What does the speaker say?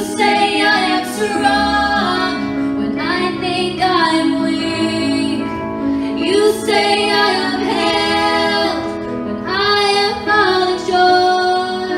You say I am strong when I think I'm weak. You say I am held when I am found joy.